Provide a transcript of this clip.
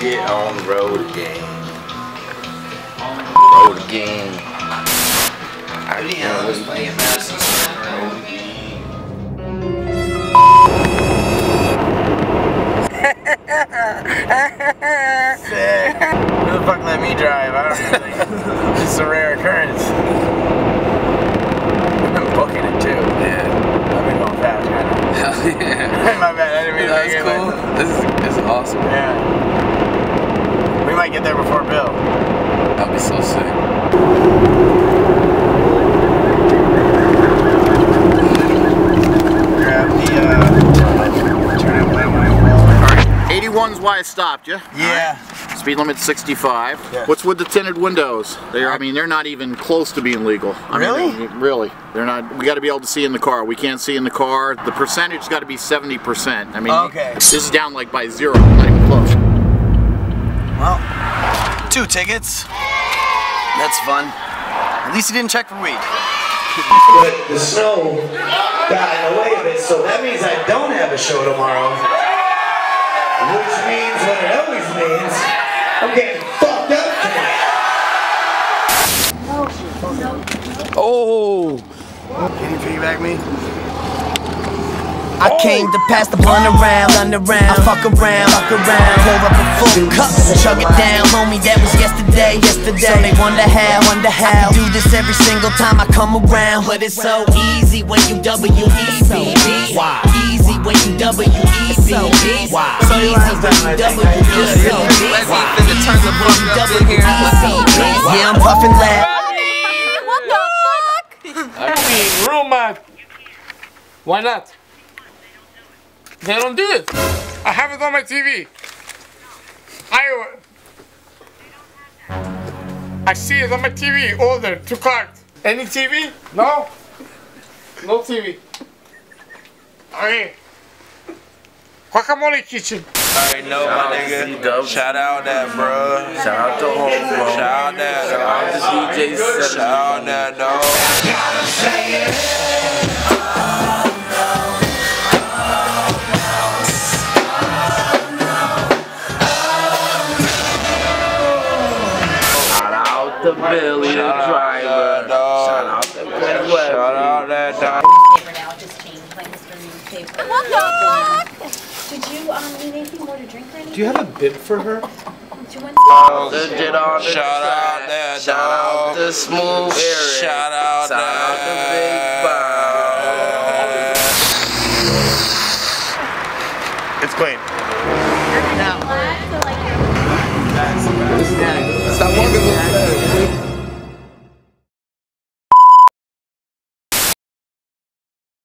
Get on the road again. Road again. Yeah, I was playing Madison Square Garden. Sick. Who the fuck let me drive? I don't really. Just a rare occurrence. I'm booking it too. Yeah. I've been going fast, kind of. Hell yeah. My bad. I didn't mean to That's make it, cool. but- This is, this is awesome. Yeah. We might get there before Bill. That'd be so sick. Grab the uh, turn it way, way, way. 81's why I stopped you. Yeah. Speed limit 65. Yeah. What's with the tinted windows? They're, I mean, they're not even close to being legal. I mean, Really? they- really. They're not. We got to be able to see in the car. We can't see in the car. The percentage's got to be 70%. I mean, Okay. this is down like by zero, not even close. Well, two tickets. That's fun. At least he didn't check for weed. But the snow got in the way of it, so that means I don't have a show tomorrow. Which means what it always means, I'm getting fucked up tonight. Oh! Can you piggyback me? I came to pass the blunt around, blunt around. I fuck around, fuck around. Pour up a full cup, chug it down, homie. That was yesterday, yesterday. So they wonder how, wonder how. I do this every single time I come around, but it's so easy when you W E B B. Why? Easy when you W E B B. Why? Easy when you W E B B. Yeah, I'm puffing loud. What the fuck? I mean, real man. Why not? They don't do it. I have it on my TV. I. I see it on my TV. Older, two cards. Any TV? No. No TV. Okay. Guacamole kitchen. Alright, know my nigga. Shout out that, bro. Shout out to home, bro. Shout out that, Shout out to DJ Shout out that, dog. Shout out to Billy the driver. Shout out to Glenn Webb. Shout out that dog. Did you um, need anything more to drink or anything? Do you have a bib for her? Shout out Shout out Smooth Shout out Big It's clean. Now. Stop walking.